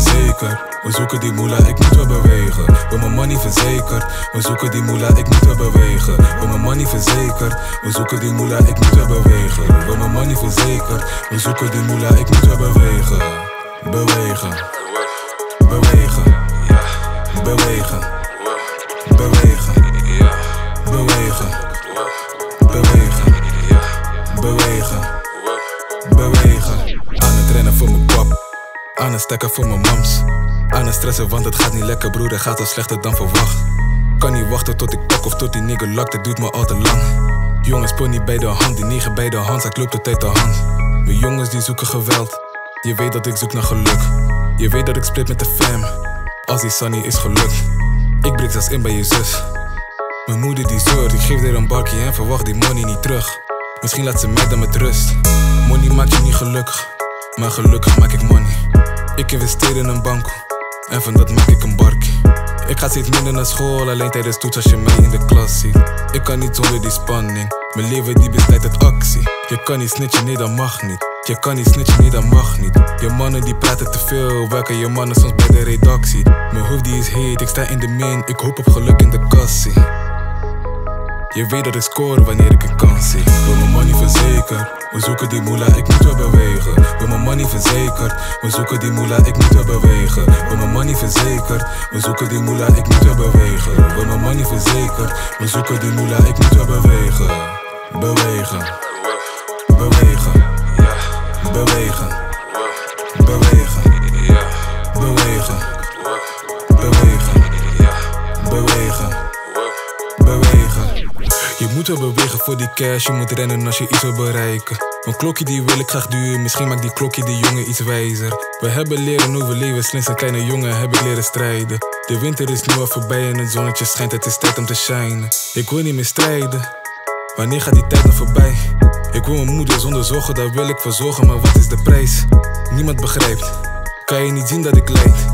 verzekerd. We zoeken die moela, ik moet weer bewegen. Wil mijn money verzekerd. We zoeken die moela, ik moet weer bewegen. Wil mijn money verzekerd. We zoeken die moela, ik moet weer bewegen. Wil mijn money verzekerd. We zoeken die moela, ik moet weer bewegen. Bewegen. Bewegen. Bewegen. Stekken voor mijn mams. Aan het stressen, want het gaat niet lekker, broer. Het gaat al slechter dan verwacht. Kan niet wachten tot ik pak of tot die nigger lakt, het duurt me al te lang. Jongens, pony bij de hand, die negen bij de hand, zij loopt de tijd de hand. Mijn jongens die zoeken geweld. Je weet dat ik zoek naar geluk. Je weet dat ik split met de fam. Als die Sunny is gelukt. Ik breek zelfs in bij je zus. Mijn moeder die zeurt, ik geef haar een bakje en verwacht die money niet terug. Misschien laat ze mij dan met rust. Money maakt je niet gelukkig, maar gelukkig maak ik money. Ik investeer in een bank en van dat maak ik een barkie. Ik ga steeds minder naar school, alleen tijdens toets als je mij in de klas ziet. Ik kan niet zonder die spanning, mijn leven die bestaat uit actie. Je kan niet snitchen, nee dat mag niet. Je kan niet snitchen, nee dat mag niet. Je mannen die praten te veel, werken je mannen soms bij de redactie. Mijn hoofd die is heet, ik sta in de min, ik hoop op geluk in de kassie. Je weet dat ik score wanneer ik een kans zie. Wil mijn money verzekerd. We zoeken die moela, ik moet weer bewegen. Wil mijn money verzekerd. We zoeken die moela, ik moet weer bewegen. Wil mijn money verzekerd. We zoeken die moela, ik moet weer bewegen. Wil mijn money verzekerd. We zoeken die moela, ik moet bewegen. Bewegen. Bewegen. Je moet wel bewegen voor die cash, je moet rennen als je iets wil bereiken. Mijn klokje die wil ik graag duur, misschien maakt die klokje die jongen iets wijzer. We hebben leren overleven, sinds een kleine jongen heb ik leren strijden. De winter is nu al voorbij en het zonnetje schijnt, het is tijd om te shinen. Ik wil niet meer strijden, wanneer gaat die tijd nog voorbij? Ik wil mijn moeder zonder zorgen, daar wil ik voor zorgen, maar wat is de prijs? Niemand begrijpt, kan je niet zien dat ik leid?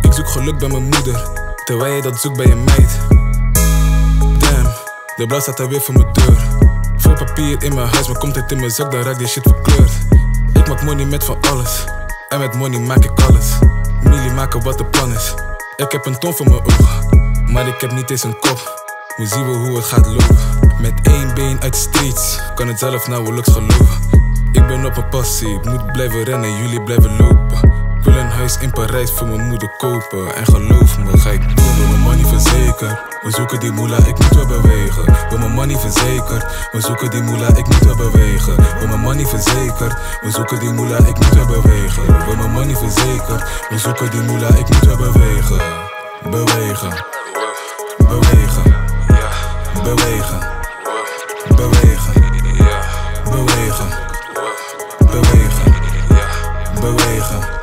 Ik zoek geluk bij mijn moeder, terwijl je dat zoekt bij een meid. De blad staat alweer voor mijn deur. Veel papier in mijn huis, maar komt het in mijn zak, dan raakt die shit verkleurd. Ik maak money met van alles, en met money maak ik alles. Millie maken wat de plan is. Ik heb een ton voor mijn ogen, maar ik heb niet eens een kop. Nu zien we hoe het gaat lopen. Met één been uit de streets, kan het zelf nauwelijks geloven. Ik ben op mijn passie, ik moet blijven rennen, jullie blijven lopen. In Parijs voor mijn moeder kopen. En geloof me, ga ik doen, wil mijn money verzekerd. We zoeken die moela, ik moet wel bewegen. Wil mijn money verzekerd. We zoeken die moela, ik moet wel bewegen. Wil mijn money verzekerd. We zoeken die moela, ik moet wel bewegen. Wil mijn money verzekerd. We zoeken die moela, ik moet wel bewegen. Bewegen. Bewegen. Bewegen. Bewegen. Bewegen. Bewegen. Bewegen.